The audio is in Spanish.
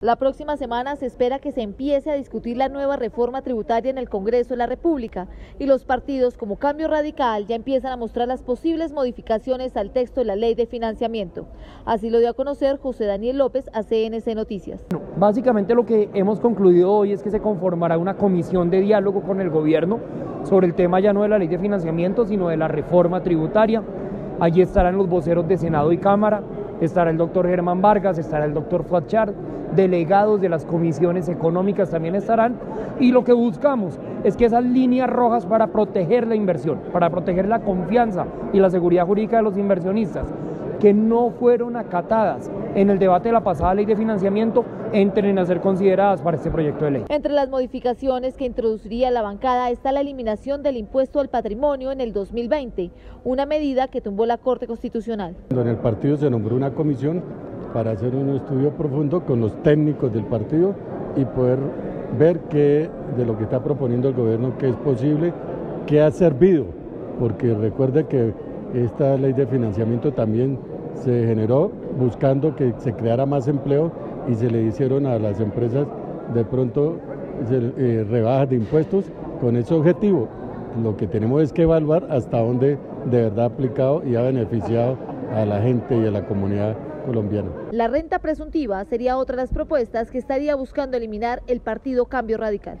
La próxima semana se espera que se empiece a discutir la nueva reforma tributaria en el Congreso de la República y los partidos como Cambio Radical ya empiezan a mostrar las posibles modificaciones al texto de la ley de financiamiento. Así lo dio a conocer José Daniel López a CNC Noticias. Básicamente lo que hemos concluido hoy es que se conformará una comisión de diálogo con el gobierno sobre el tema ya no de la ley de financiamiento, sino de la reforma tributaria. Allí estarán los voceros de Senado y Cámara, estará el doctor Germán Vargas, estará el doctor Fuachar, delegados de las comisiones económicas también estarán, y lo que buscamos es que esas líneas rojas para proteger la inversión, para proteger la confianza y la seguridad jurídica de los inversionistas, que no fueron acatadas en el debate de la pasada ley de financiamiento entren a ser consideradas para este proyecto de ley. Entre las modificaciones que introduciría la bancada está la eliminación del impuesto al patrimonio en el 2020, una medida que tumbó la Corte Constitucional. En el partido se nombró una comisión para hacer un estudio profundo con los técnicos del partido y poder ver qué de lo que está proponiendo el gobierno, qué es posible, qué ha servido, porque recuerde que esta ley de financiamiento también se generó buscando que se creara más empleo y se le hicieron a las empresas de pronto eh, rebajas de impuestos con ese objetivo. Lo que tenemos es que evaluar hasta dónde de verdad ha aplicado y ha beneficiado a la gente y a la comunidad colombiana. La renta presuntiva sería otra de las propuestas que estaría buscando eliminar el partido Cambio Radical.